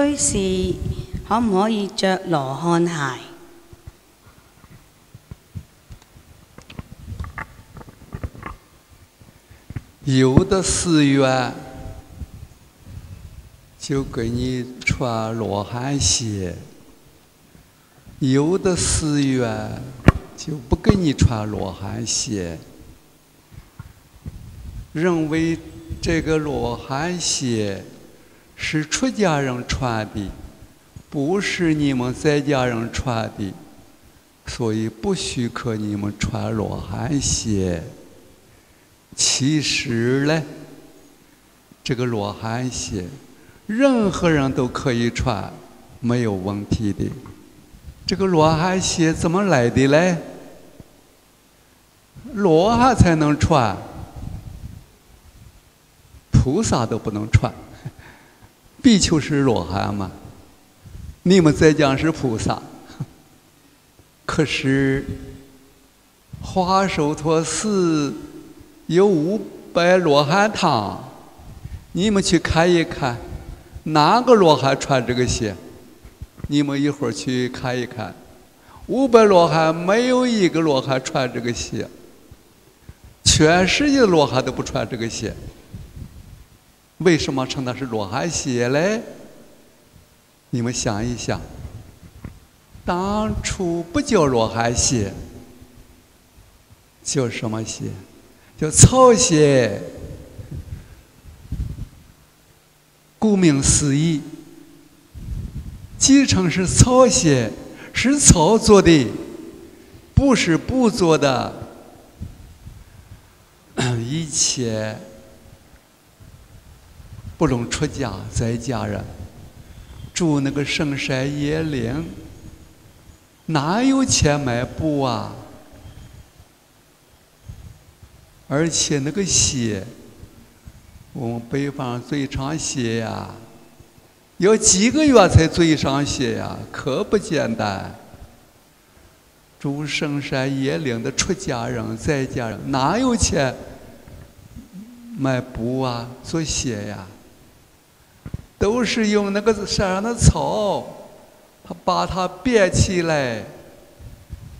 居士可唔可以着罗汉鞋？有的寺院就给你穿罗汉鞋，有的寺院就不给你穿罗汉鞋，认为这个罗汉鞋是出家人穿的，不是你们在家人穿的，所以不许可你们穿罗汉鞋。其实呢，这个罗汉鞋，任何人都可以穿，没有问题的。这个罗汉鞋怎么来的嘞？罗汉才能穿，菩萨都不能穿。比丘是罗汉嘛？你们在讲是菩萨，可是华首陀寺。有五百罗汉堂，你们去看一看，哪个罗汉穿这个鞋？你们一会儿去看一看，五百罗汉没有一个罗汉穿这个鞋，全世界罗汉都不穿这个鞋。为什么称它是罗汉鞋嘞？你们想一想，当初不叫罗汉鞋，叫什么鞋？叫草鞋，顾名思义，继承是草鞋，是草做的，不是布做的。以前不能出家，在家人住那个深山野岭，哪有钱买布啊？而且那个鞋，我们北方最上鞋呀，要几个月才最上鞋呀，可不简单。住深山野岭的出家人、在家人，哪有钱买布啊、做鞋呀？都是用那个山上的草，他把它编起来，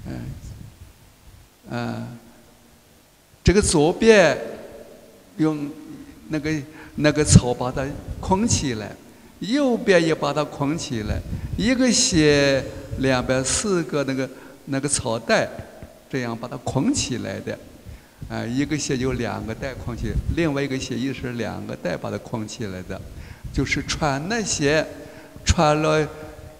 嗯，嗯。这个左边用那个那个草把它捆起来，右边也把它捆起来，一个鞋两边四个那个那个草带，这样把它捆起来的，啊，一个鞋就两个带捆起，另外一个鞋也是两个带把它捆起来的，就是穿那鞋，穿了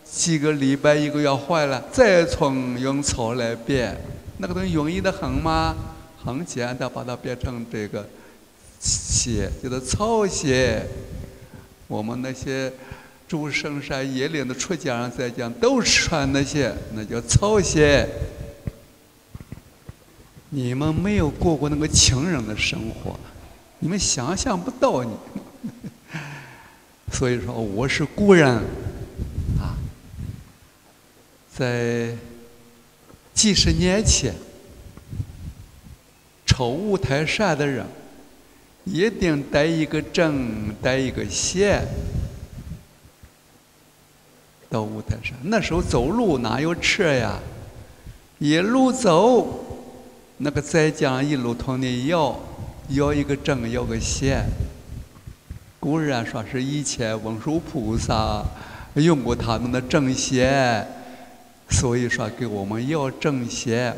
几个礼拜一个月坏了，再从用草来编，那个东西容易的很吗？很简单，把它变成这个鞋，叫做草鞋。我们那些住深山野岭的出家人在讲，都穿那些，那叫草鞋。你们没有过过那个情人的生活，你们想象不到你。所以说，我是故人啊，在几十年前。走五台山的人，一定带一个针，带一个线。到五台山，那时候走路哪有车呀？一路走，那个在江一路同你要，要一个针，要个线。古人说是以前文殊菩萨用过他们的针线，所以说给我们要针线。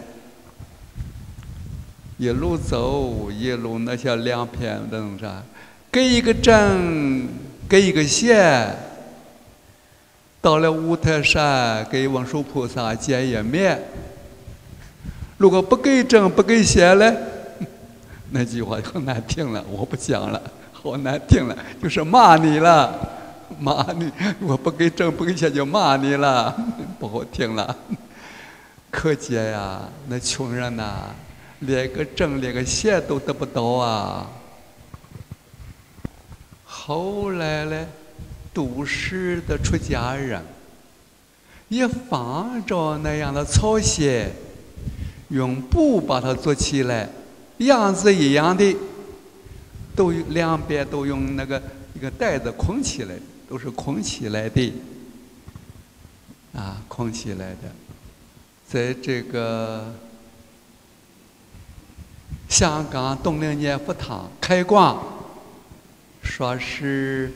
一路走，一路那些两片那种啥，给一个正，给一个线。到了五台山，给文殊菩萨见一面。如果不给正，不给线嘞，那句话很难听了，我不讲了，好难听了，就是骂你了，骂你。我不给挣，不给线，就骂你了，不好听了。可见呀，那穷人呐。连个挣连个线都得不到啊！后来呢，都市的出家人也仿照那样的草鞋，用布把它做起来，样子一样的，都两边都用那个一个袋子捆起来，都是空起来的，啊，空起来的，在这个香港东陵念佛堂开光，说是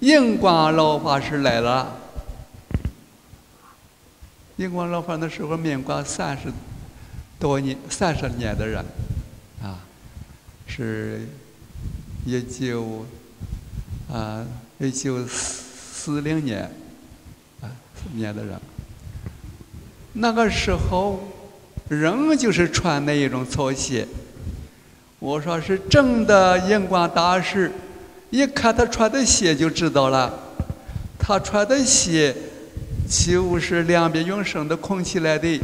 荧光老法师来了。荧光老法师那时候民国三十多年、三十年的人，啊，是一九啊一九四零年啊年的人。那个时候，人就是穿那一种草鞋。我说是真的荧光大师，一看他穿的鞋就知道了。他穿的鞋就是两边永生的空气来的。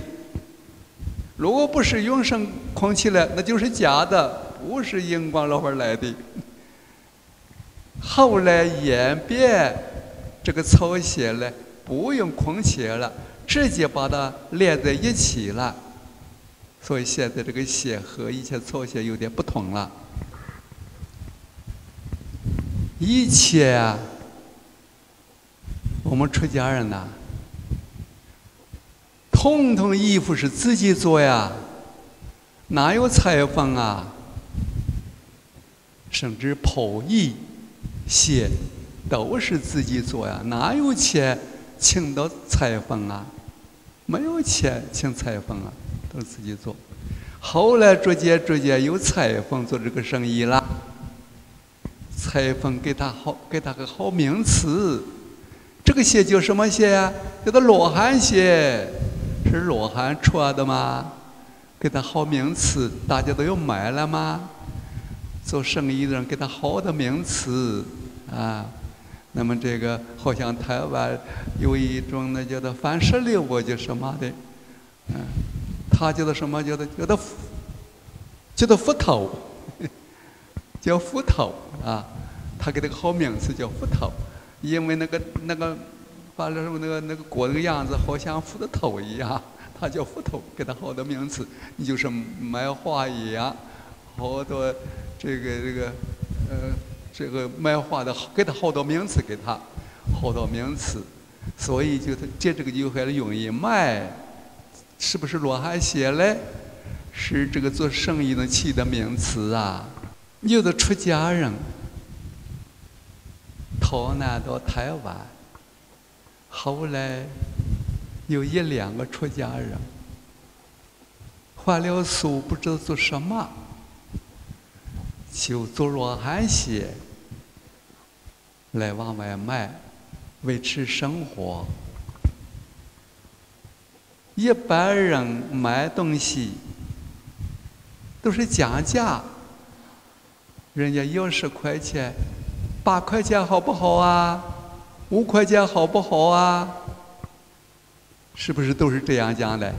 如果不是永生空气来，那就是假的，不是荧光老法来的。后来演变这个草鞋呢，不用空气了。直接把它连在一起了，所以现在这个鞋和以前草鞋有点不同了。以前啊，我们出家人呐，统统衣服是自己做呀，哪有裁缝啊？甚至袍衣、鞋都是自己做呀，哪有钱请到裁缝啊？没有钱请裁缝啊，都自己做。后来逐渐逐渐有裁缝做这个生意了，裁缝给他好给他个好名词。这个鞋叫什么鞋呀？叫做罗汉鞋，是罗汉穿的吗？给他好名词，大家都要买了吗？做生意的人给他好的名词啊。那么这个好像台湾有一种那叫做番石榴，我叫什么的，嗯，他叫做什么？叫做叫做叫做斧头，叫斧头啊！他给那个好名字叫斧头，因为那个那个反正那个那个锅那个样子好像斧头一样，他叫斧头，给他好多名词。你就是卖花一样，好多这个这个呃。这个卖花的，给他好多名词，给他好多名词，所以就他借这个机会容易卖，是不是罗汉鞋嘞？是这个做生意的起的名词啊。有的出家人逃难到台湾，后来有一两个出家人换了书，不知道做什么。就做罗汉鞋来往外卖，维持生活。一般人卖东西都是讲价，人家要十块钱，八块钱好不好啊？五块钱好不好啊？是不是都是这样讲的？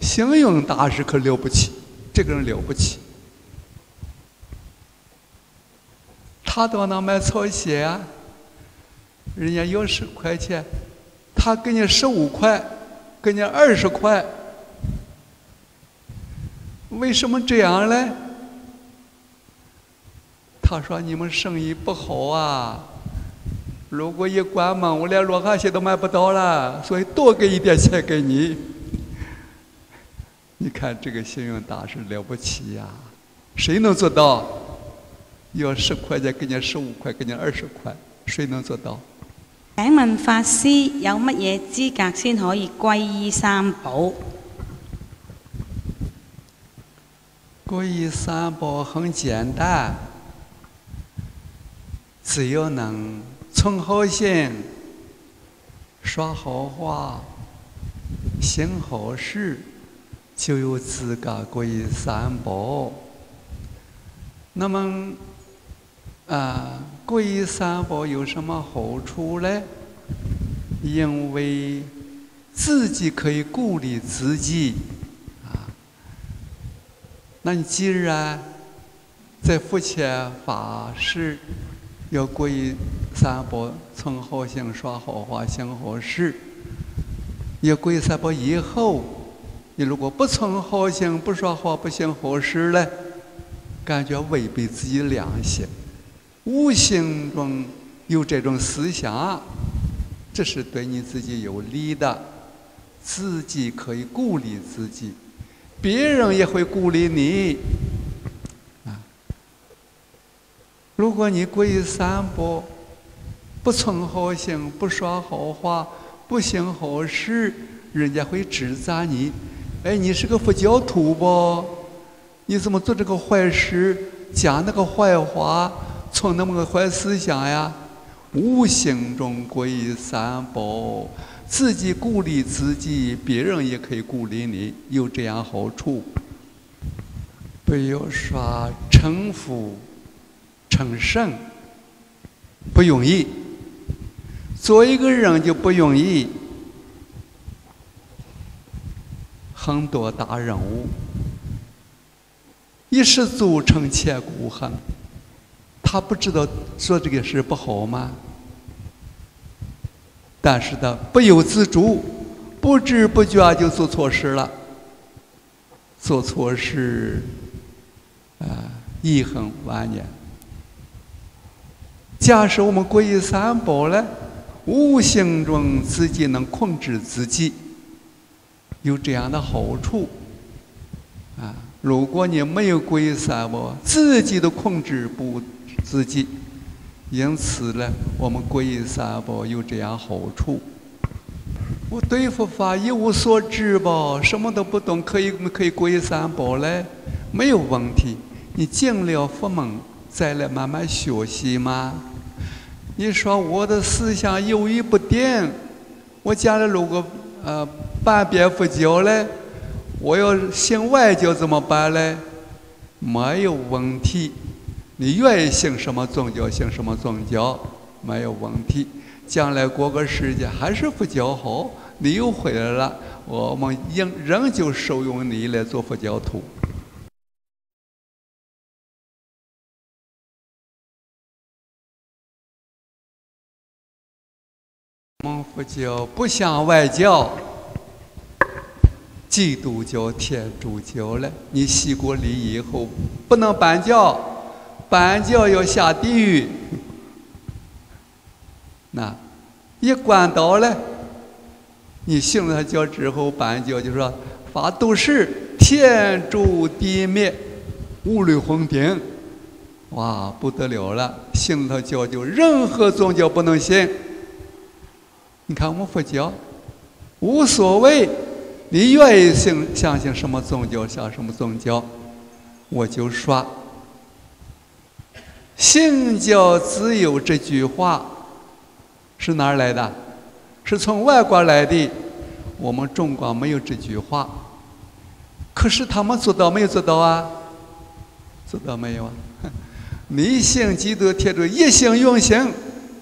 幸运大师可了不起。这个人了不起，他到那买草鞋啊，人家要十块钱，他给你十五块，给你二十块，为什么这样呢？他说你们生意不好啊，如果一关门，我连罗汉鞋都买不到了，所以多给一点钱给你。你看这个幸运大师了不起呀！谁能做到？要十块钱给你十五块，给你二十块，谁能做到？请问法师有乜嘢资格先可以皈依三宝？皈依三宝很简单，只要能存好心、说好话、行好事。就有资格归三宝。那么，啊，归三宝有什么好处呢？因为自己可以鼓励自己，啊。那你既然在佛前发誓要归三宝，存好心、说好话、行好事，要归三宝以后。你如果不存好心，不说话，不行好事嘞，感觉违背自己良心，无形中有这种思想，这是对你自己有利的，自己可以鼓励自己，别人也会鼓励你。啊，如果你皈依三宝，不存好心，不说好话，不行好事，人家会指责你。哎，你是个佛教徒不？你怎么做这个坏事，讲那个坏话，存那么个坏思想呀？无形中皈依三宝，自己鼓励自己，别人也可以鼓励你，有这样好处。不要说成佛、成圣不容易，做一个人就不容易。很多大人物，一失足成千古恨，他不知道做这个事不好吗？但是他不由自主，不知不觉就做错事了。做错事，啊，遗恨万年。假使我们皈依三宝呢，无形中自己能控制自己。有这样的好处，啊！如果你没有皈依三宝，自己都控制不自己，因此呢，我们皈依三宝有这样好处。我对佛法一无所知吧，什么都不懂，可以可以皈依三宝嘞，没有问题。你进了佛门，再来慢慢学习嘛。你说我的思想有一不定，我将来如果呃。半边佛教嘞，我要信外教怎么办嘞？没有问题，你愿意信什么宗教，信什么宗教，没有问题。将来过个时间还是佛教好，你又回来了，我们仍仍旧收用你来做佛教徒。我们佛教不像外教。基督教、天主教了，你洗过礼以后不能办教，办教要下地狱。那一关到了，你信了他教之后办教，就说发都是天诛地灭，五雷轰顶，哇，不得了了！信了教就任何宗教不能信。你看我们佛教无所谓。你愿意信相信什么宗教，像什么宗教，我就说，信教自由这句话是哪儿来的？是从外国来的。我们中国没有这句话，可是他们做到没有做到啊？做到没有啊？你信基督天主一心用心，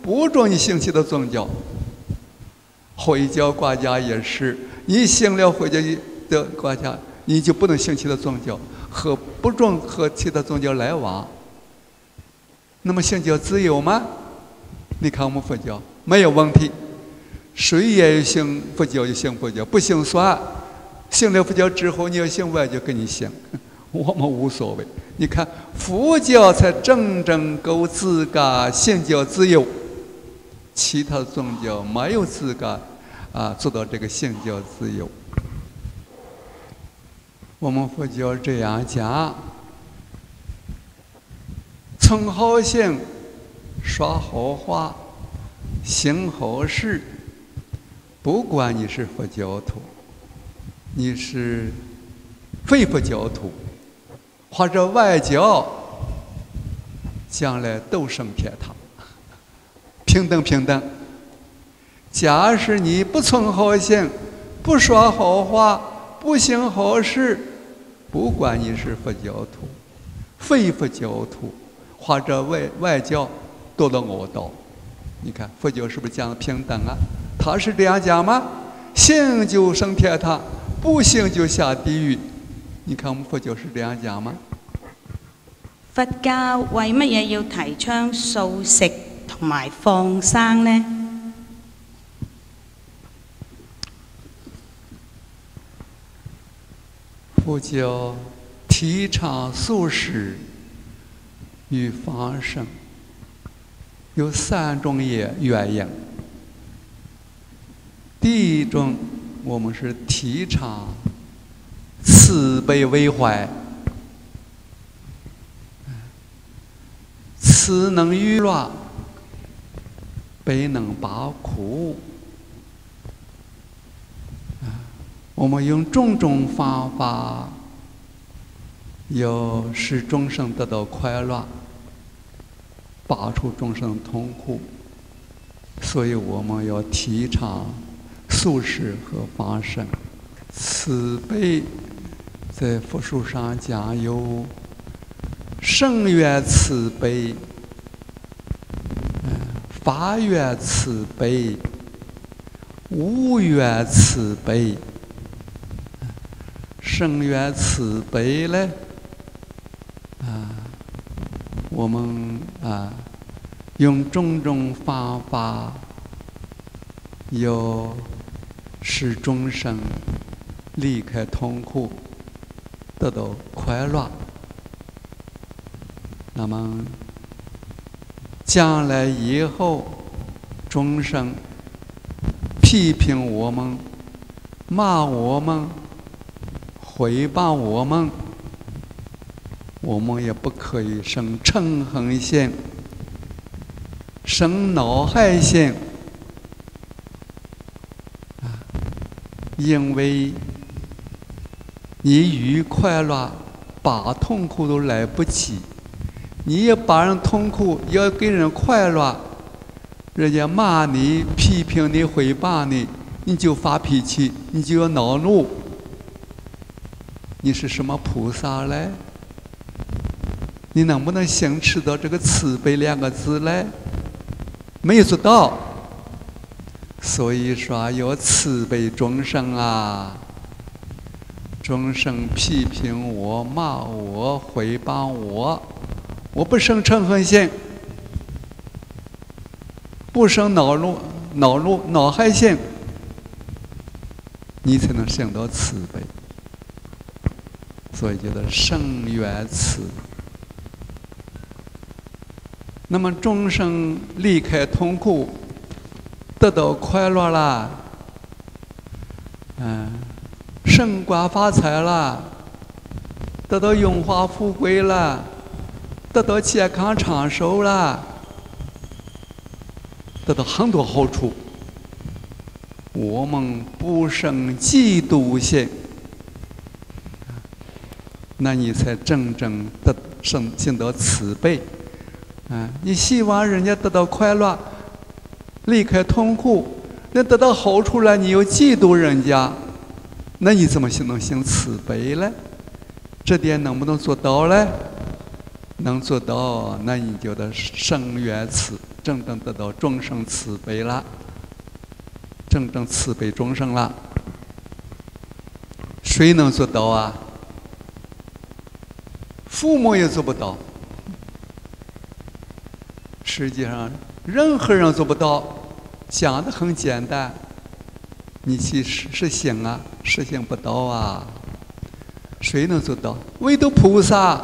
不准你信其他宗教。回教国家也是。你信了回教的国家，你就不能信其他宗教，和不准和其他宗教来往。那么信教自由吗？你看我们佛教没有问题，谁也信佛教就信佛教，不信算。信了佛教之后，你要信外教跟你信，我们无所谓。你看佛教才真正够资格信教自由，其他宗教没有资格。啊，做到这个信教自由。我们佛教这样讲：存好心，说好话，行好事。不管你是佛教徒，你是非佛教徒，或者外教，将来都升天堂，平 等平等。假使你不存好心，不说好话，不行好事，不管你是佛教徒、非佛教徒，或者外外教，都能恶道。你看佛教是不是讲平等啊？他是这样讲吗？行就升天堂，不行就下地狱。你看我们佛教是这样讲吗？佛教为乜嘢要提倡素食同埋放生呢？佛教提倡素食与放生，有三种原原因。第一种，我们是提倡慈悲为怀，慈能娱乐，悲能拔苦。我们用种种方法，要使众生得到快乐，拔除众生痛苦，所以我们要提倡素食和放生。慈悲在佛书上讲有圣愿慈悲、法愿慈悲、无愿慈悲。圣愿慈悲呢？啊，我们啊，用种种方法，要使众生离开痛苦，得到快乐。那么，将来以后，众生批评我们，骂我们。回报我们，我们也不可以生嗔恨心、生恼害心啊！因为你愉快了，把痛苦都来不及，你也把人痛苦，要给人快乐，人家骂你、批评你、回报你，你就发脾气，你就要恼怒。你是什么菩萨嘞？你能不能行持到这个慈悲两个字嘞？没有做到，所以说要慈悲众生啊！众生批评我、骂我、诽谤我，我不生嗔恨心，不生恼怒、恼怒、恼害心，你才能生到慈悲。所以叫做圣缘慈。那么众生离开痛苦，得到快乐啦，嗯，升官发财啦，得到荣华富贵啦，得到健康长寿啦，得到很多好处。我们不生嫉妒心。那你才真正得生行得慈悲，啊！你希望人家得到快乐，离开痛苦，那得到好处了，你又嫉妒人家，那你怎么行能行慈悲嘞？这点能不能做到嘞？能做到，那你就得生缘慈，真正得到众生慈悲了，真正慈悲众生了。谁能做到啊？父母也做不到，实际上任何人做不到。讲的很简单，你去实实行啊，实行不到啊。谁能做到？唯独菩萨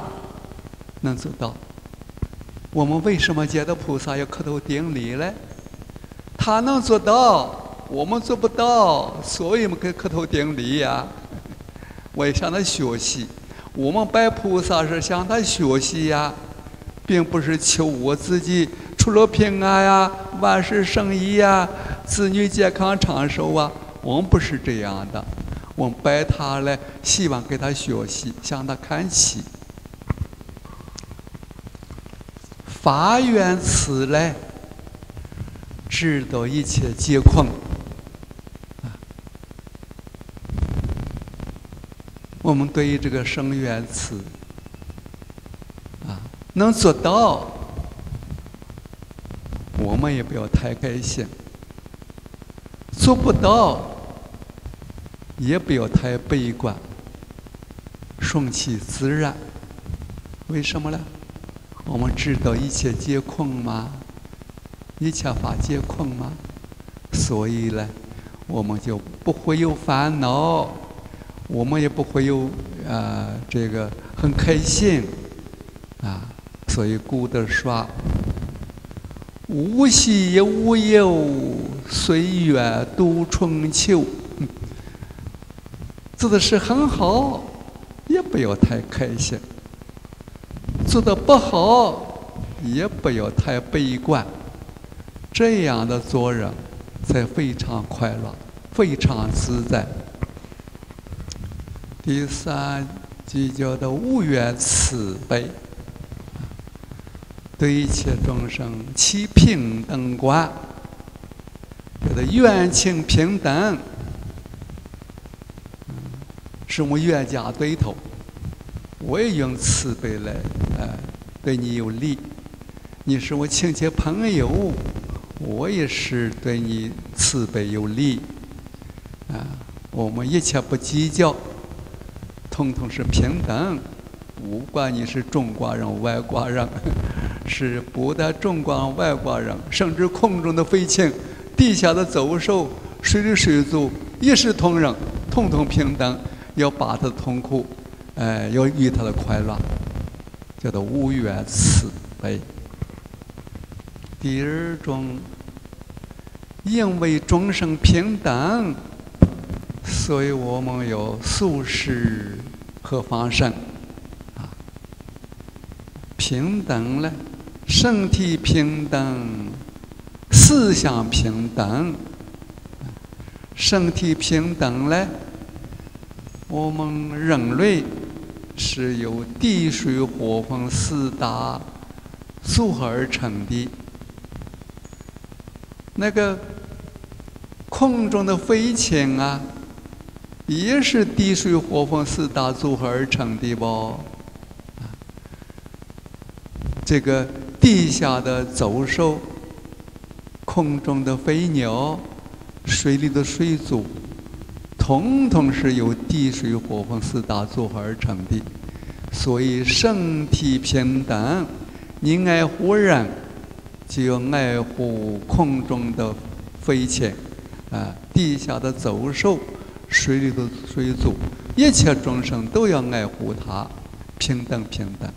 能做到。我们为什么见到菩萨要磕头顶礼呢？他能做到，我们做不到，所以我们给磕头顶礼呀。我也向他学习。我们拜菩萨是向他学习呀，并不是求我自己出了平安呀、万事胜意呀、子女健康长寿啊。我们不是这样的，我们拜他来，希望给他学习，向他看齐。发愿慈来，知道一切皆空。我们对于这个生缘词啊，能做到，我们也不要太开心；做不到，也不要太悲观，顺其自然。为什么呢？我们知道一切皆空吗？一切法皆空吗？所以呢，我们就不会有烦恼。我们也不会有啊，这个很开心啊，所以古德说：“无喜也无忧，岁月度春秋。做的事很好，也不要太开心；做的不好，也不要太悲观。这样的做人才非常快乐，非常自在。第三句叫做无缘慈悲，对一切众生起平等观，叫做缘情平等。是我冤家对头，我也用慈悲来，呃，对你有利。你是我亲戚朋友，我也是对你慈悲有利。啊，我们一切不计较，统统是平等。不管你是中国人、外国人，是不但中国人、外国人，甚至空中的飞禽、地下的走兽、水里水族，一视同仁，统统平等。要把他的痛苦，哎，要与他的快乐，叫做无缘慈悲。第二种，因为众生平等，所以我们有素食和放生，啊，平等了，身体平等，思想平等，身体平等了。我们人类是由地水火风四大组合而成的。那个空中的飞禽啊，也是地水火风四大组合而成的不？这个地下的走兽，空中的飞鸟，水里的水族。统统是由地水火风四大组合而成的，所以身体平等。你爱护人，就要爱护空中的飞禽，啊，地下的走兽，水里的水族，一切众生都要爱护它，平等平等。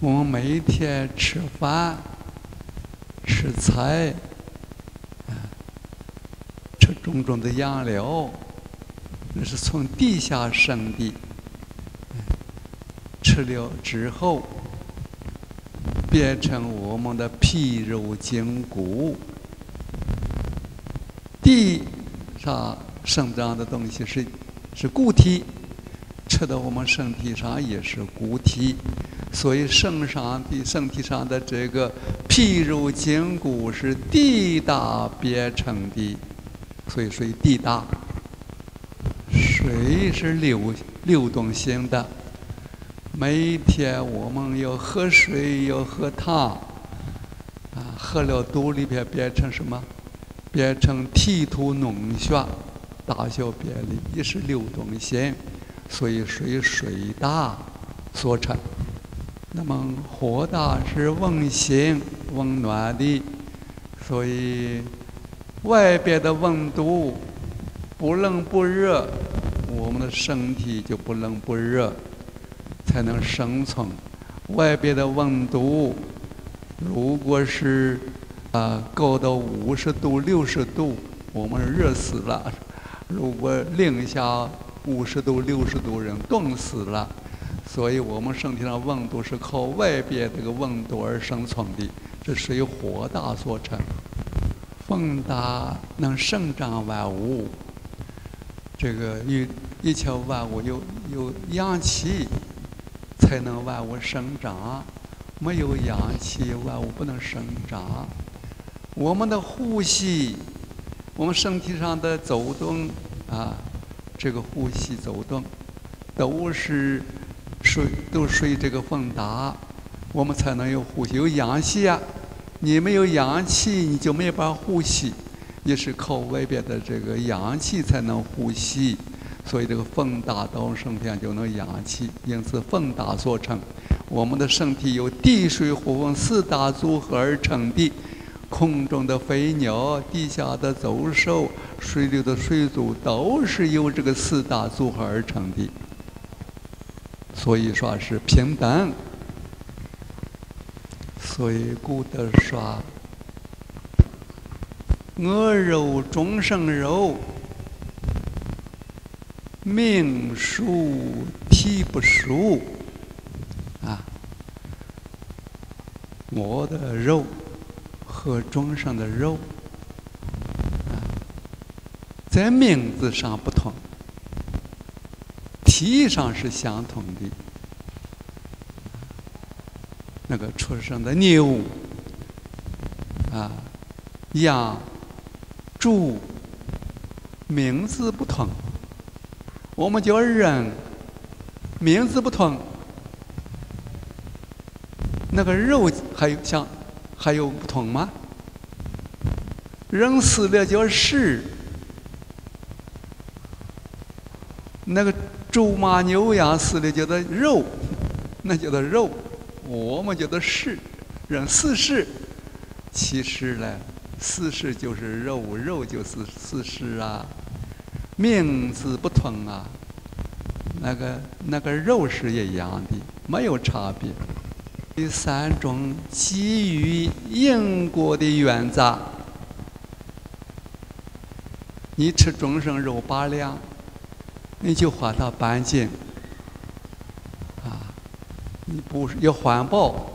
我们每天吃饭，吃菜。吃种种的养料，那是从地下生的，吃了之后变成我们的皮肉筋骨。地它生长的东西是是固体，吃到我们身体上也是固体，所以身上的身体上的这个皮肉筋骨是地大变成的。所以水地大，水是流流动性的。每天我们要喝水，要喝汤，啊，喝了肚里边变成什么？变成体土脓血，大小便的也是流动性。所以水水大所成。那么火大是温馨温暖的，所以。外边的温度不冷不热，我们的身体就不冷不热，才能生存。外边的温度如果是啊高到五十度、六十度，我们热死了；如果零下五十度、六十度，人冻死了。所以我们身体上温度是靠外边这个温度而生存的，这是由火大所成。风大能生长万物，这个一一切万物有有阳气，才能万物生长。没有氧气，万物不能生长。我们的呼吸，我们身体上的走动啊，这个呼吸走动，都是随都随这个风大，我们才能有呼吸，有氧气啊。你没有氧气，你就没法呼吸。也是靠外边的这个氧气才能呼吸，所以这个风大到身体上就能氧气，因此风大所成。我们的身体由地水火风四大组合而成的，空中的飞鸟、地下的走兽、水里的水族，都是由这个四大组合而成的。所以说是平等。所以古德说：“我肉众生肉，名属体不属。”啊，我的肉和种上的肉啊，在名字上不同，体上是相同的。那个出生的牛啊、羊、猪，名字不同。我们叫人，名字不同。那个肉还有像还有不同吗？人死了叫尸，那个猪马牛羊死了叫做肉，那叫做肉。我们叫做尸，人四世，其实呢，四世就是肉，肉就是四世啊，名字不同啊，那个那个肉是一样的，没有差别。第三种基于因果的原则，你吃众生肉八两，你就把它搬净。你不是要环保，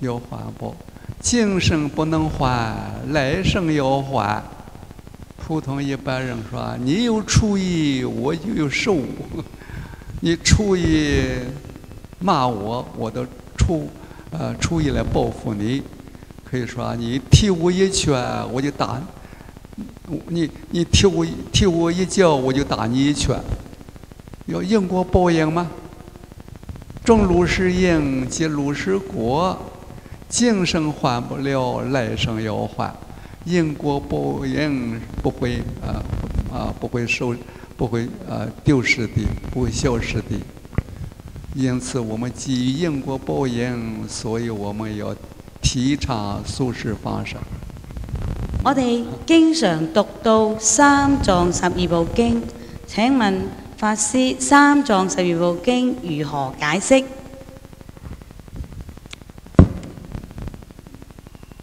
要环保，今生不能还，来生要还。普通一般人说，你有厨艺，我就有手。你厨艺骂我，我都出呃厨艺来报复你。可以说，你踢我一拳，我就打你；你踢我踢我一脚，我就打你一拳。要因果报应吗？种如是因，结如是果。今生还不了，来生要还。因果报应不会啊啊不会受，不会啊丢失的，不会消失的。因此，我们基于因果报应，所以我们要提倡素食方式。我哋經常讀到三藏十二部經，請問？法師，三藏十二部經如何解釋？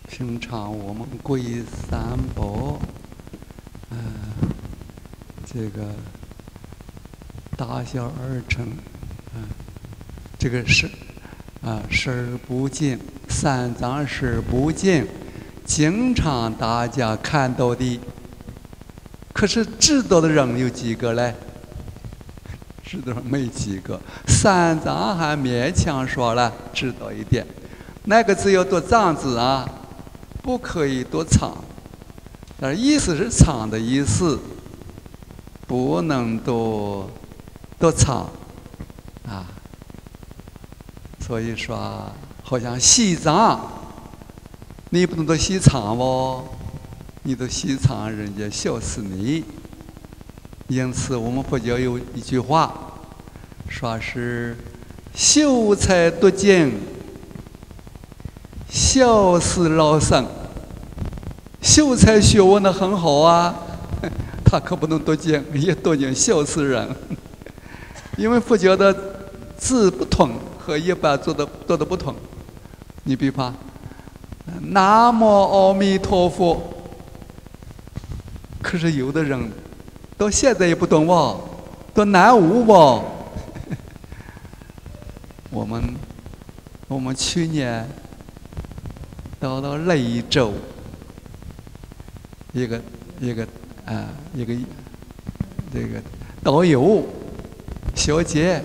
平常我们皈三宝，呃，这个大小而成，啊，这个是啊，十而不见，三藏十不见，经常大家看到的，可是知道的人有几个嘞？知道没几个，三藏还勉强说了知道一点，那个字要读藏字啊，不可以读藏，但是意思是藏的意思，不能读读藏。啊。所以说，好像西藏，你不能到西藏哦，你到西藏，人家笑死你。因此，我们佛教有一句话，说是“秀才读经，笑死老僧”。秀才学问的很好啊，他可不能读经，一读经笑死人。因为佛教的字不同，和一般做的做的不同。你比方，“南无阿弥陀佛”，可是有的人。到现在也不懂哇，都南无吧。我们我们去年到了雷州，一个一个啊一个这个导游小姐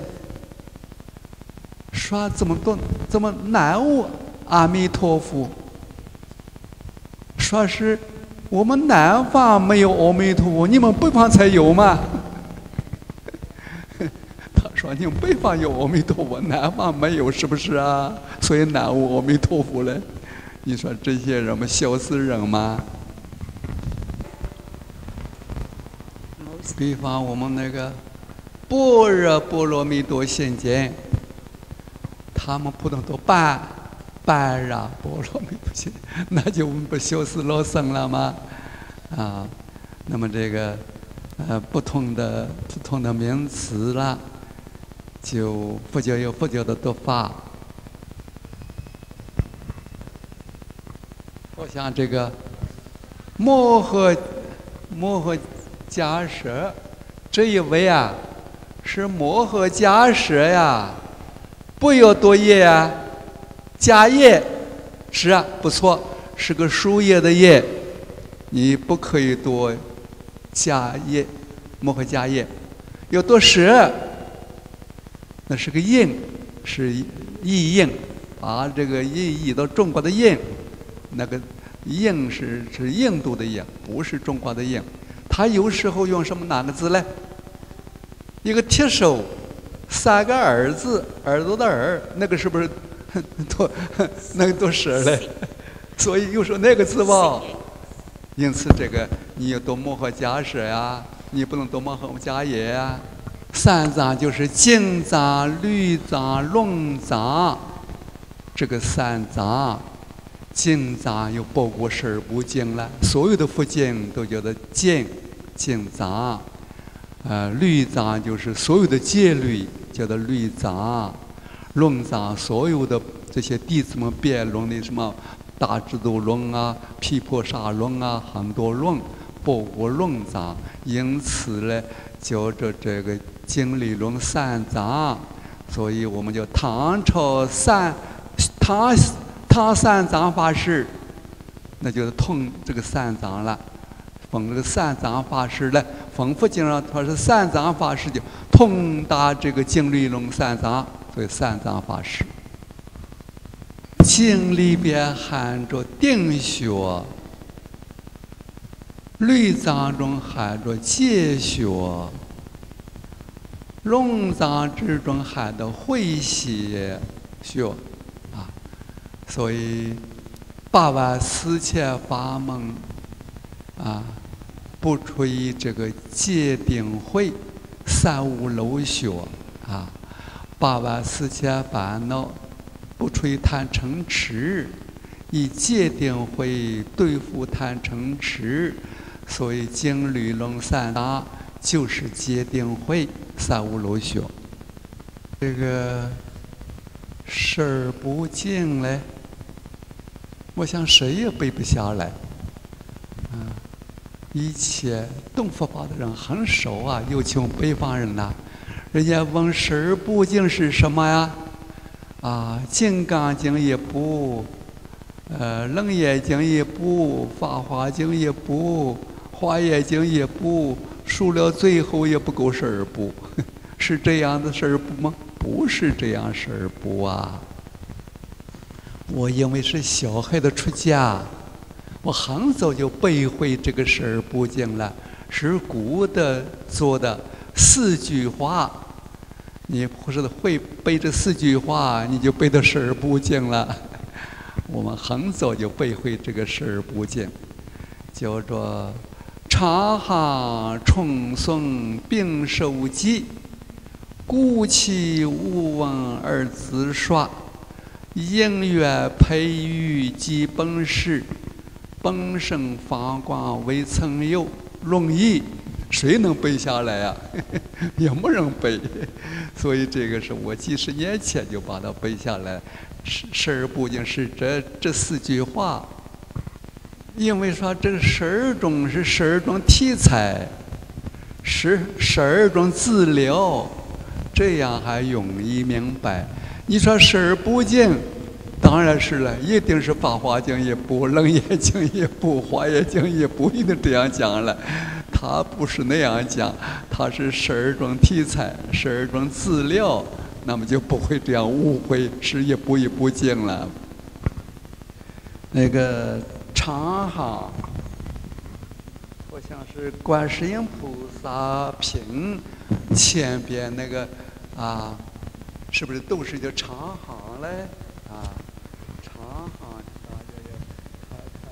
说怎么多怎么南无阿弥陀佛，说是。我们南方没有阿弥陀佛，你们北方才有嘛？他说：“你们北方有阿弥陀佛，南方没有，是不是啊？所以南无阿弥陀佛嘞。你说这些人们笑死人吗？比方我们那个般若波罗蜜多心经，他们普通都办。般若波罗蜜多心，那就我们不修死老僧了吗？啊，那么这个呃不同的不同的名词啦，就佛教有佛教的读法。像这个摩诃摩诃迦舍这一位啊，是摩诃迦舍呀，不要多叶啊，迦叶是啊，不错，是个树叶的叶，你不可以多迦叶，摩诃迦叶，要多舍，那是个印，是意印，把这个印译到中国的印，那个印是是印度的印，不是中国的印。他有时候用什么哪个字嘞？一个铁手，三个耳字，耳朵的耳，那个是不是 多 那个多舌嘞？所以又说那个字吧。因此这个你要多摩诃迦舍呀，你不能多摩诃迦叶呀。三藏就是净藏、律藏、论藏，这个三藏。净藏又包括十二部经了，所有的佛经都叫做净净藏。呃，律藏就是所有的戒律叫做律藏，论藏所有的这些弟子们辩论的什么大智度论啊、毗婆沙论啊、很多论，包括论藏，因此呢，叫做这个经理论三藏。所以我们叫唐朝三唐。唐三藏法师，那就是通这个三藏了。奉这个三藏法师来，丰富经上他是三藏法师就通达这个经律论三藏，所以三藏法师。经里边含着定学，律藏中含着戒学，论藏之中含的慧解学。所以，八万四千法门啊，不出于这个戒定慧三无漏学啊，八万四千烦恼不出于贪嗔痴，以戒定慧对付贪嗔痴，所以经律论三大就是戒定慧三无漏学。这个十二部经嘞。我想谁也背不下来，嗯，一切懂佛法的人很少啊，尤其我们北方人呐，人家问十二部经是什么呀？啊，《金刚经》一部，呃，《楞严经》一部，《法华经》一部，《华严经》一部，数了最后也不够十二部，是这样的十二部吗？不是这样十二部啊。我因为是小孩子出家，我很早就背会这个十二部经了，是古的做的四句话。你不是会背这四句话，你就背到十二部经了。我们很早就背会这个十二部经，叫做长行重诵并受记，故其无闻而自说。因缘培育基本事，本生发光未曾有。容易，谁能背下来呀？也没人背。所以这个是我几十年前就把它背下来。十十二部经是这这四句话。因为说这十二种是十二种题材，十十二种资料，这样还容易明白。你说十二部经，当然是了，一定是《法华经》一部，《楞严经》一部，《华严经》一部，一定这样讲了。他不是那样讲，他是十二种题材，十二种资料，那么就不会这样误会，是一步一步进了。那个长行，我想是观世音菩萨屏前边那个啊。是不是都是叫长行嘞？啊，长行大家要看看，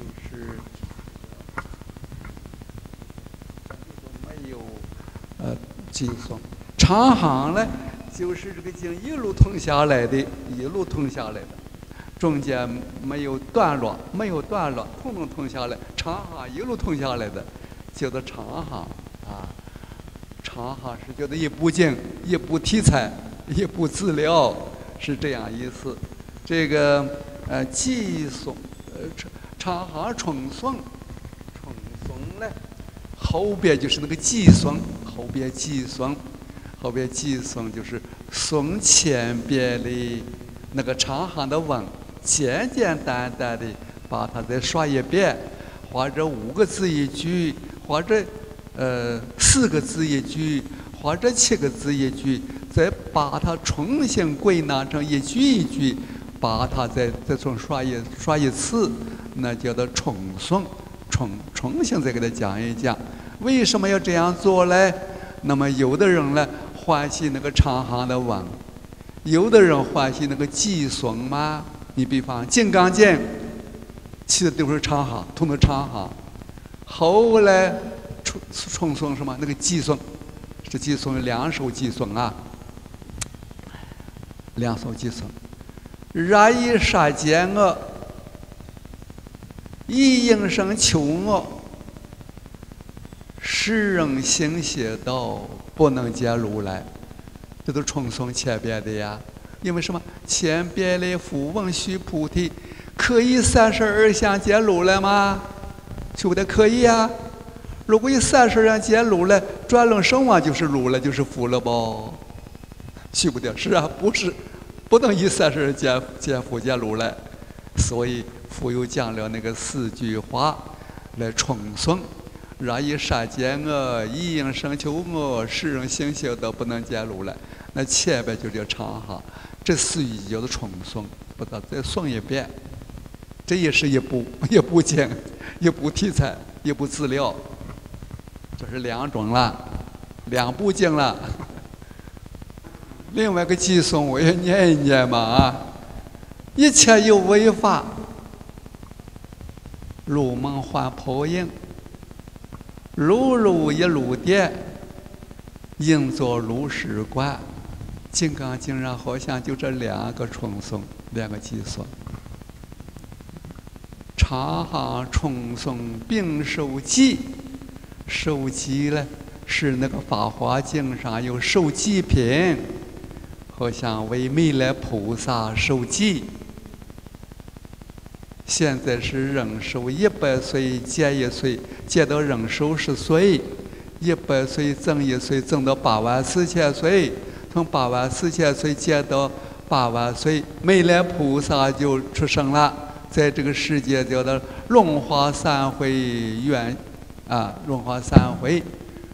都是没有呃计算。长行呢，就是这个经一路通下来的，一路通下来的，中间没有段落，没有段落，通通通下来，长行一路通下来的，叫做长行。长哈是叫做一部经、一部题材、一部资料，是这样意思。这个呃，寄送，呃，长长行重送，后边就是那个寄送，后边寄送，后边寄送就是送前边的那个长行的文，简简单单的把它再刷一遍，或者五个字一句，或者呃四个字一句，或者七个字一句，再把它重新归纳成一句一句。把它再再重刷一刷一次，那叫做重诵，重重新再给他讲一讲，为什么要这样做嘞？那么有的人呢欢喜那个长行的文，有的人欢喜那个寄诵嘛。你比方《金刚经》，起的都是长行，通的长行，后来重重诵什么？那个寄诵，是寄诵两手寄诵啊，两手寄诵。然一杀奸恶，以应声求我，世人行邪道，不能见如来。这都重诵前边的呀。因为什么？前边的富翁须菩提，可以三十二相见如来吗？求的可以呀。如果以三十二相见如来，转轮圣王就是如来，就是佛了不？去不得？是啊，不是。不能以三十见见佛见如来，所以佛又讲了那个四句话来重诵：让以善见我，以应生求我，世人行邪道不能见如来。那前边就叫唱哈，这四句叫做重诵，把它再诵一遍。这也是一部一部经，一部题材，一部资料。这是两种了，两部经了。另外一个寄送我也念一念嘛啊！一切有为法，如梦幻泡影，如如一露电，应作如是观。金刚经上好像就这两个重诵，两个寄送。长行重诵并受记，受记呢是那个法华经上有受记品。好像为弥勒菩萨受记，现在是人寿一百岁减一岁，减到人寿十岁，一百岁增一岁，增到八万四千岁，从八万四千岁减到八万岁，弥勒菩萨就出生了，在这个世界叫做龙华三会院，啊，龙华三会，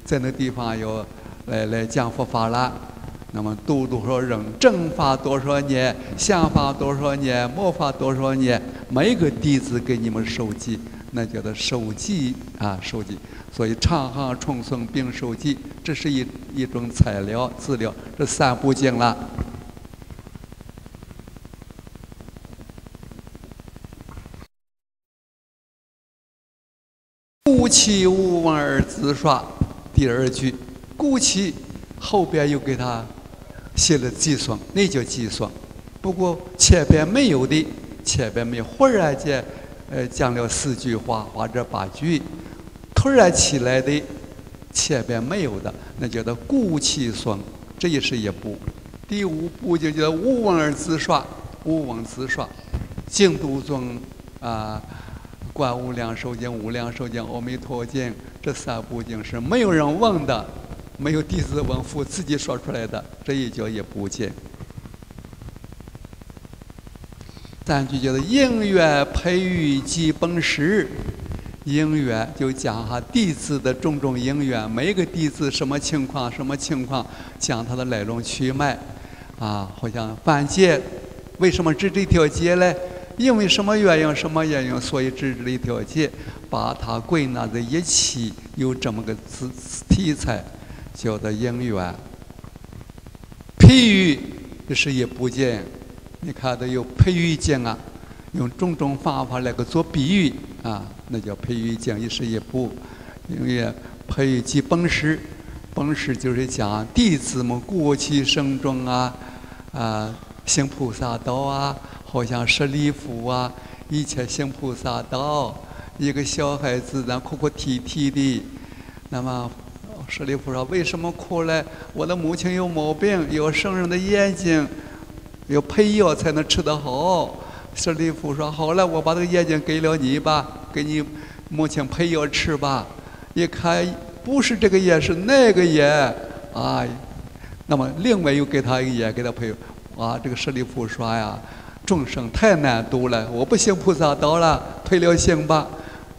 在那地方要来来讲佛法了。那么度多少人，正法多少年，相法多少年，末法多少年，每个弟子给你们收集，那叫做收集啊，收集。所以长行重诵并收集，这是一一种材料资料，这三部经了。故其无闻而自说，第二句，故其后边又给他。写了寄送，那叫寄送。不过前边没有的，前边没，忽然间，呃，讲了四句话或者八句，突然起来的，前边没有的，那叫做故其送。这也是一部。第五部就叫无闻而自说，无闻自说。净土宗啊，观无量寿经、无量寿经、阿弥陀经这三部经是没有人问的。没有弟子问父自己说出来的，这也叫一部经。咱就叫做因缘培育即本师，因缘就讲哈弟子的种种因缘，每个弟子什么情况，什么情况，讲他的来龙去脉。啊，好像犯戒，为什么制这条戒嘞？因为什么原因？什么原因？所以制这一条戒，把它归纳在一起，有这么个字题材。叫做因缘，譬喻就是一部经，你看都有培育经啊，用种种方法来个做比喻啊，那叫培育经，也是一部。因为譬喻即本师，本师就是讲弟子们过去生中啊，啊行菩萨道啊，好像舍利弗啊，一切行菩萨道，一个小孩子咱哭哭啼啼的，那么。舍利弗说：“为什么哭呢？我的母亲有毛病，有生人的眼睛，要配药才能吃得好。舍利弗说：“好了，我把这个眼睛给了你吧，给你母亲配药吃吧。”一看不是这个眼，是那个眼，哎，那么另外又给他一个眼给他配。啊，这个舍利弗说呀：“众生太难度了，我不行菩萨道了，退了行吧。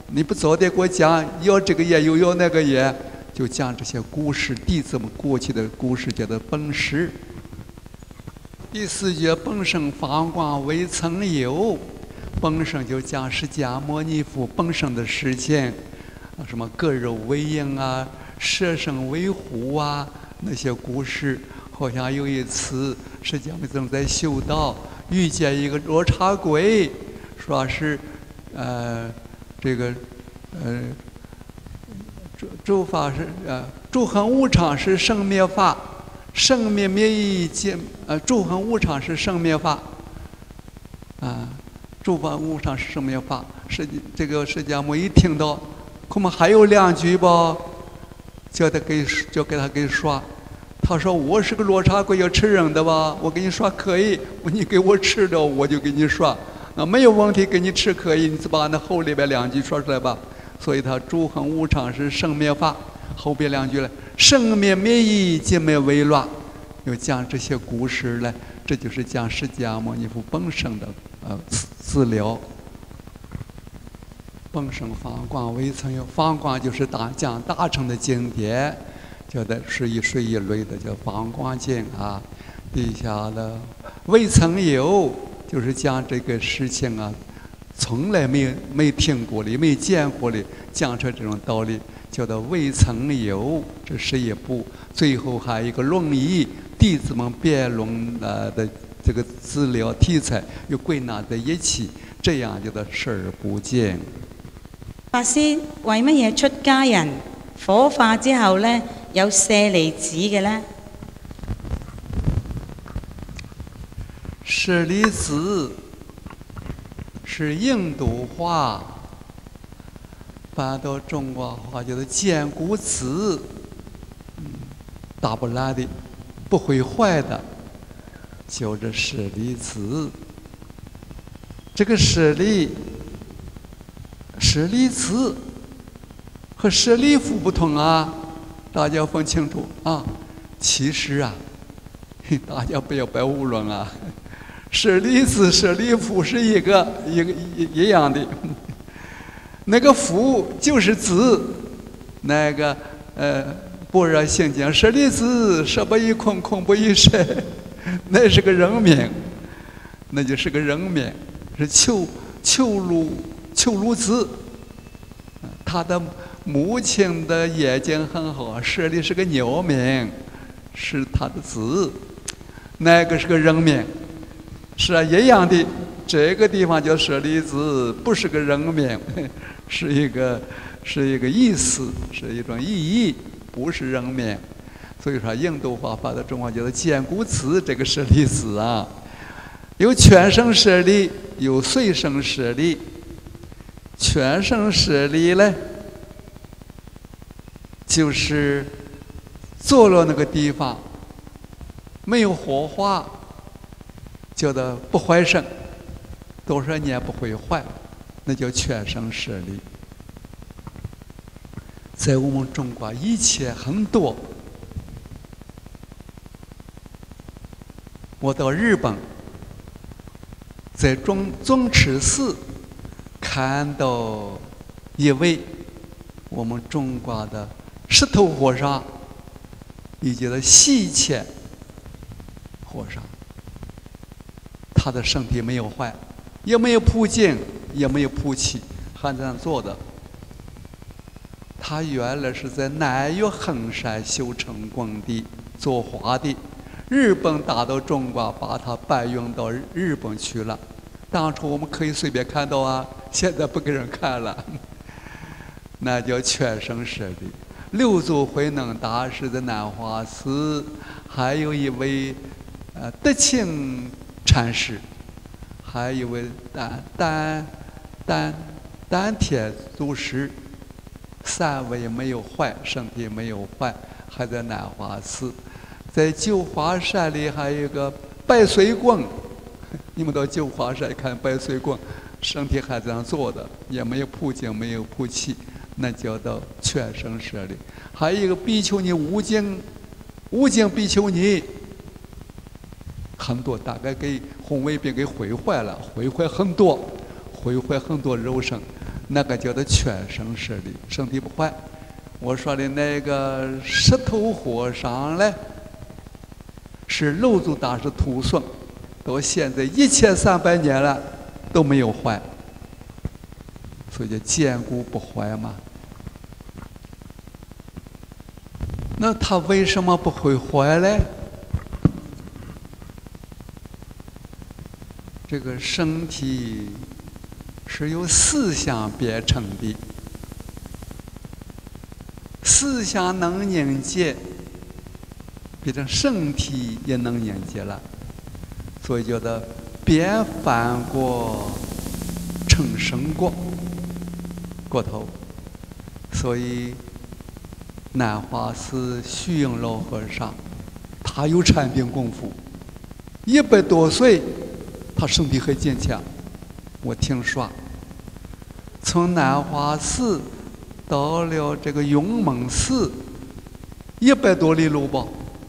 你不早点给我讲，要这个眼又要那个眼，就讲这些故事，弟子们过去的故事叫做本事。第四节本生放光未曾有，本生就讲释迦牟尼佛本生的事情，什么割肉为鹰啊，舍身为虎啊，那些故事。好像有一次，释迦牟尼正在修道，遇见一个罗刹鬼，说是，呃，这个，呃，诸诸法是呃，诸恒无常是生灭法，生灭灭一尽，呃，诸恒无常是生灭法，啊，诸法无常是生灭法。释这个释迦牟尼听到，恐怕还有两句吧，叫他给叫给他给说。他说：“我是个罗刹鬼，要吃人的吧？我给你说可以，你给我吃了，我就给你说，那没有问题，给你吃可以。你只把那后里边两句说出来吧。所以他诸恒无常是生灭法，后边两句了，生灭灭异，尽灭为乱，又讲这些故事了。这就是讲释迦牟尼佛本身的呃资料。本身放光未曾有，放光就是大讲大乘的经典。”叫的是一水一类的，叫《方光经》啊。底下的未曾有，就是讲这个事情啊，从来没有没听过的、没见过的，讲出这种道理，叫做未曾有。这是一部，最后还有一个论议，弟子们辩论呃的这个资料题材又归纳在一起，这样叫做视而不见。法师为乜嘢出家人火化之后呢？有舍利子嘅呢？舍利子是印度话，搬到中国话叫做坚固子，大不烂的，不会坏的，叫这舍利子。这个舍利，舍利子和舍利弗不同啊。大家分清楚啊！其实啊，大家不要白误论啊。舍利子、舍利弗是一个一个一一样的。那个“福”就是子，那个呃，般若心经，舍利子，舍不异空，空不异色，那是个人名，那就是个人名，是求求如求如子，他的。母亲的眼睛很好，舍利是个鸟名，是他的子，那个是个人名，是啊，一样的。这个地方叫舍利子，不是个人名，是一个是一个意思，是一种意义，不是人名。所以说，印度话发到中国叫做坚固词，这个舍利子啊，有全身舍利，有碎身舍利。全身舍利呢？就是坐落那个地方，没有火化，叫做不坏生，多少年不会坏，那叫全身舍利。在我们中国，一切很多。我到日本，在中宗池寺看到一位我们中国的。石头和尚，以及的细切和尚，他的身体没有坏，也没有铺镜，也没有铺漆，还在那坐的。他原来是在南岳衡山修成功的，作画的。日本打到中国，把他搬运到日本去了。当初我们可以随便看到啊，现在不给人看了。那叫全身舍的。六祖慧能大师的南华寺，还有一位呃德清禅师，还有一位丹丹丹丹天祖师，三位没有坏，身体没有坏，还在南华寺。在九华山里还有一个白水棍，你们到九华山看白水宫，身体还这样坐的，也没有铺经，没有铺气，那叫做全身舍利。还有一个比丘尼无经，无经比丘尼，很多，大概给红卫兵给毁坏了，毁坏很多，毁坏很多肉身，那个叫做全身舍利，身体不坏。我说的那个石头和尚嘞，是六祖大师徒孙，到现在一千三百年了都没有坏，所以叫坚固不坏嘛。那他为什么不会坏嘞？这个身体是由思想变成的。思想能凝结，变成身体也能凝结了，所以叫做变反过成生过过头。所以南华寺虚云老和尚，他有禅定功夫，一百多岁，他身体很坚强。我听说，从南华寺。到了这个永蒙寺，一百多里路吧，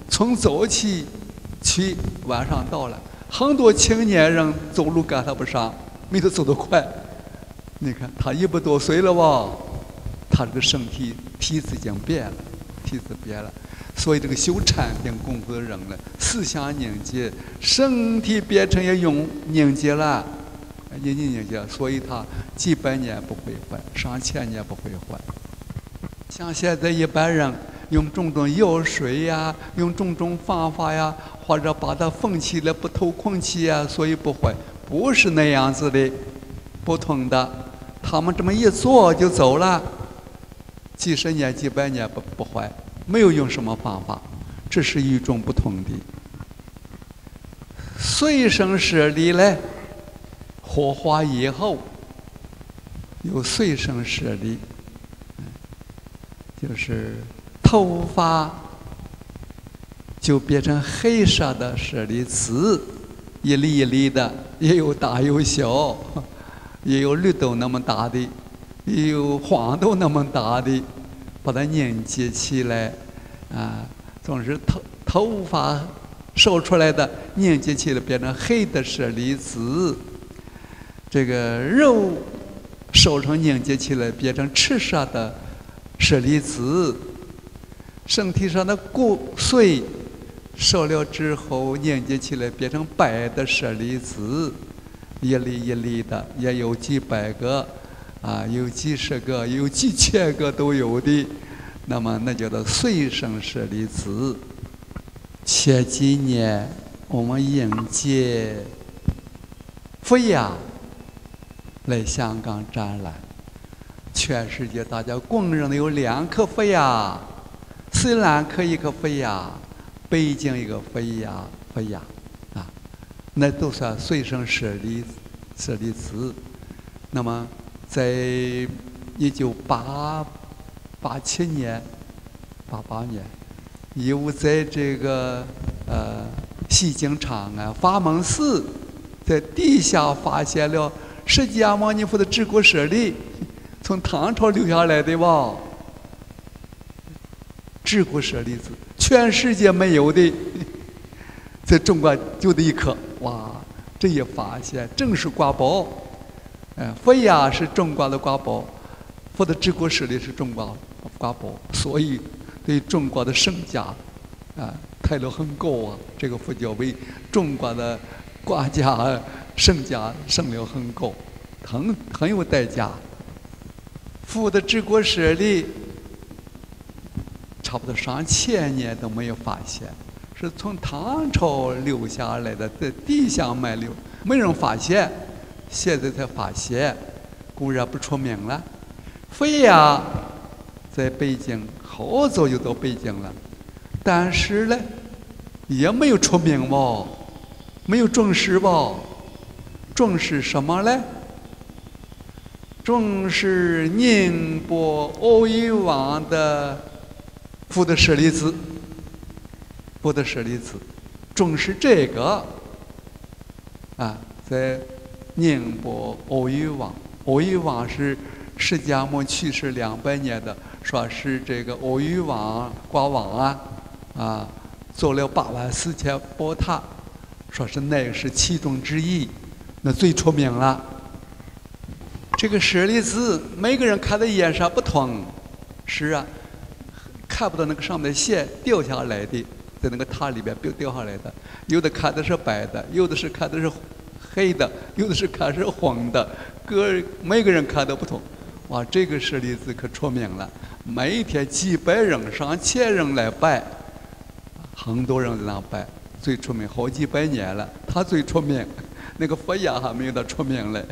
从早起去，晚上到了，很多青年人走路赶他不上，没他走得快。你看他一百多岁了吧，他这个身体体质已经变了，体质变了，所以这个修禅定功夫的人呢，思想凝结，身体变成也永凝结了。一年年结，所以他几百年不会坏，上千年不会坏。像现在一般人用种种药水呀，用种种方法呀，或者把它封起来不透空气呀，所以不坏，不是那样子的，不同的。他们这么一做就走了，几十年、几百年不不坏，没有用什么方法，这是一种不同的。随身舍利嘞。火化以后，有碎生舍利，就是头发就变成黑色的舍利子，一粒一粒的，也有大有小，也有绿豆那么大的，也有黄豆那么大的，把它凝结起来，啊，总是头头发烧出来的凝结起来变成黑的舍利子。这个肉烧成凝结起来，变成赤色的舍利子；身体上的骨髓烧了之后凝结起来，变成白的舍利子，一粒一粒的，也有几百个，啊，有几十个，有几千个都有的。那么，那叫做随生舍利子。前几年我们迎接佛牙。来香港展览，全世界大家公认的有两颗佛牙，斯里兰卡一颗佛牙，北京一个佛牙，佛牙，啊，那都算随身舍利舍利子。那么，在一九八八七年、八八年，又在这个呃西京长安法门寺，在地下发现了。释迦牟尼佛的智果舍利，从唐朝留下来的吧？智果舍利子，全世界没有的，在中国就这一颗。哇，这一发现正是国宝。哎，佛牙是中国的国宝，佛的治国实力是中国国宝，所以对中国的身价啊抬得很高啊。这个佛教为中国的国家。身价升了很高，很很有代价。佛的治国实力，差不多上千年都没有发现，是从唐朝留下来的，在地下埋留，没人发现，现在才发现，固然不出名了。佛呀，在北京好早就到北京了，但是呢，也没有出名吧，没有重视吧。重视什么呢？重视宁波奥一王的福德舍利子，福德舍利子，重视这个啊，在宁波欧玉王，欧玉王是释迦牟尼去世两百年的，说是这个欧玉王国王啊，啊，做了八万四千宝塔，说是那个是其中之一，那最出名了。这个舍利子，每个人看的眼神不同，是啊，看不到那个上面的线掉下来的，在那个塔里边掉掉下来的，有的看的是白的，有的是看的是黑的，有的是看是黄的，各每个人看的不同。哇，这个舍利子可出名了，每一天几百人、上千人来拜，很多人在那拜，最出名，好几百年了，他最出名，那个佛牙还没有他出名嘞。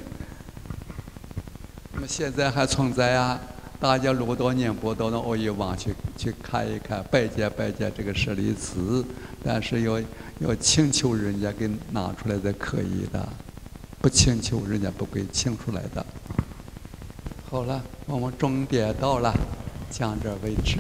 那么现在还存在啊！大家如果到宁波到那奥义王去去看一看，拜见拜见这个舍利子，但是要要请求人家给拿出来才可以的，不请求人家不给请出来的。好了，我们终点到了，讲这为止。